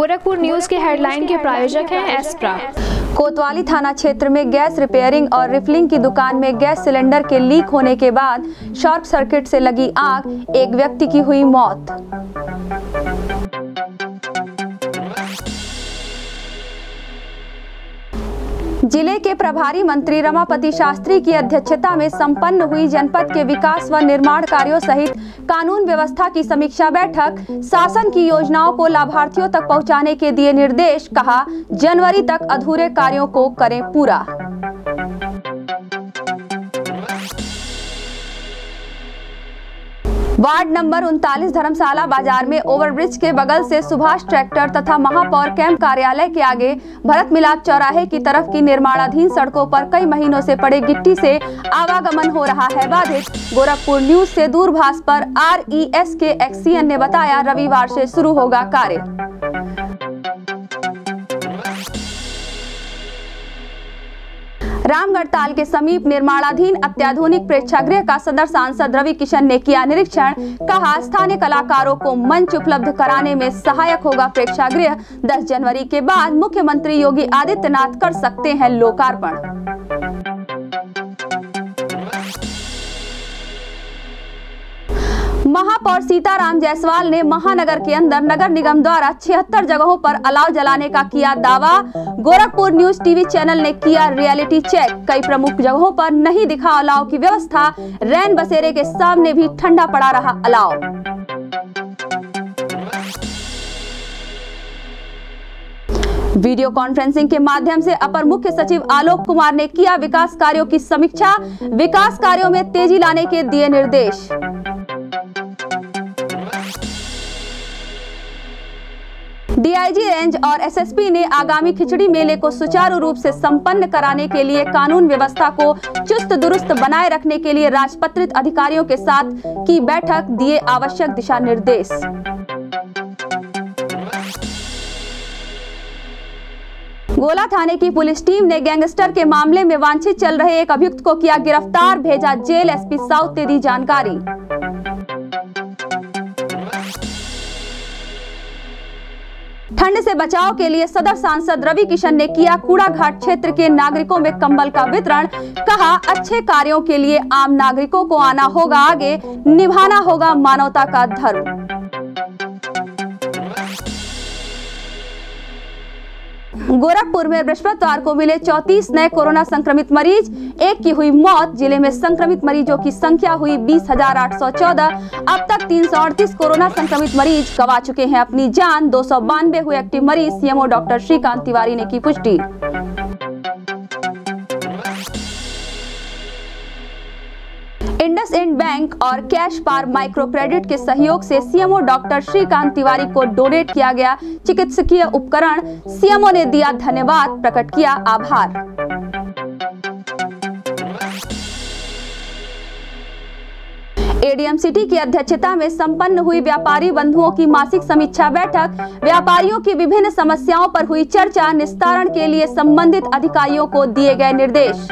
Gorakhpur news के headline के प्रायोजक हैं एस्प्रा कोतवाली थाना क्षेत्र में गैस रिपेयरिंग और रिफिलिंग की दुकान में गैस सिलेंडर के लीक होने के बाद शॉर्ट सर्किट से लगी आग एक व्यक्ति की हुई मौत। ज़िले के प्रभारी मंत्री रमापति शास्त्री की अध्यक्षता में संपन्न हुई जनपद के विकास व निर्माण कार्यों सहित कानून व्यवस्था की समीक्षा बैठक, शासन की योजनाओं को लाभार्थियों तक पहुँचाने के दिए निर्देश, कहा, जनवरी तक अधूरे कार्यों को करें पूरा। वार्ड नंबर उनतालीस धर्मशाला बाज़ार में ओवरब्रिज के बगल से सुभाष ट्रैक्टर तथा महापौर कैंप कार्यालय के आगे भरत मिलाप चौराहे की तरफ़ की निर्माणाधीन सड़कों पर कई महीनों से पड़े गिट्टी से आवागमन हो रहा है बाधित। गोरखपुर न्यूज़ से दूरभाष पर आर के एक्सीएन ने बताया, रविवार से शुरू होगा कार्य। रामगढ़ ताल के समीप निर्माणाधीन अत्याधुनिक प्रेक्षागृह का सदर सांसद रवि किशन ने किया निरीक्षण। कहा, स्थानीय कलाकारों को मंच उपलब्ध कराने में सहायक होगा प्रेक्षागृह। 10 जनवरी के बाद मुख्यमंत्री योगी आदित्यनाथ कर सकते हैं लोकार्पण। महापौर सीताराम जायसवाल ने महानगर के अंदर नगर निगम द्वारा छिहत्तर जगहों पर अलाव जलाने का किया दावा। गोरखपुर न्यूज़ टीवी चैनल ने किया रियलिटी चेक। कई प्रमुख जगहों पर नहीं दिखा अलाव की व्यवस्था। रैन बसेरे के सामने भी ठंडा पड़ा रहा अलाव। वीडियो कॉन्फ्रेंसिंग के माध्यम से अपर मुख्य सचिव आलोक कुमार ने किया विकास कार्यों की समीक्षा। विकास कार्यों में तेज़ी लाने के दिए निर्देश। डीआईजी रेंज और एसएसपी ने आगामी खिचड़ी मेले को सुचारू रूप से संपन्न कराने के लिए कानून व्यवस्था को चुस्त दुरुस्त बनाए रखने के लिए राजपत्रित अधिकारियों के साथ की बैठक, दिए आवश्यक दिशा निर्देश। गोला थाने की पुलिस टीम ने गैंगस्टर के मामले में वांछित चल रहे एक अभियुक्त को किया गिरफ़्तार, भेजा जेल, एसपी साउथ ने दी जानकारी। ठंड से बचाव के लिए सदर सांसद रवि किशन ने किया कूड़ा घाट क्षेत्र के नागरिकों में कंबल का वितरण। कहा, अच्छे कार्यों के लिए आम नागरिकों को आना होगा, आगे निभाना होगा मानवता का धर्म। गोरखपुर में बृहस्पतिवार को मिले 34 नए कोरोना संक्रमित मरीज़। एक की हुई मौत ज़िले में संक्रमित मरीजों की संख्या हुई 20,814 अब तक तीन सौ अड़तीस कोरोना संक्रमित मरीज़ गवा चुके हैं। अपनी जान दो सौ बानबे हुए एक्टिव मरीज़ सीएमओ डॉक्टर श्रीकांत तिवारी ने की पुष्टि। इंडस इंड बैंक और कैश पार माइक्रो क्रेडिट के सहयोग से सीएमओ डॉक्टर श्रीकांत तिवारी को डोनेट किया गया। चिकित्सकीय उपकरण सीएमओ ने दिया धन्यवाद, प्रकट किया आभार। एडीएम सिटी की अध्यक्षता में संपन्न हुई व्यापारी बंधुओं की मासिक समीक्षा बैठक। व्यापारियों की विभिन्न समस्याओं पर हुई चर्चा, निस्तारण के लिए संबंधित अधिकारियों को दिए गए निर्देश।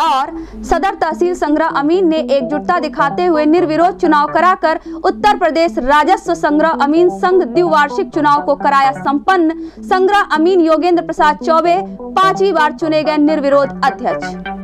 और सदर तहसील संग्रह अमीन ने एकजुटता दिखाते हुए निर्विरोध चुनाव कराकर उत्तर प्रदेश राजस्व संग्रह अमीन संघ द्विवार्षिक चुनाव को कराया संपन्न। संग्रह अमीन योगेंद्र प्रसाद चौबे, पांचवी बार चुने गए निर्विरोध अध्यक्ष।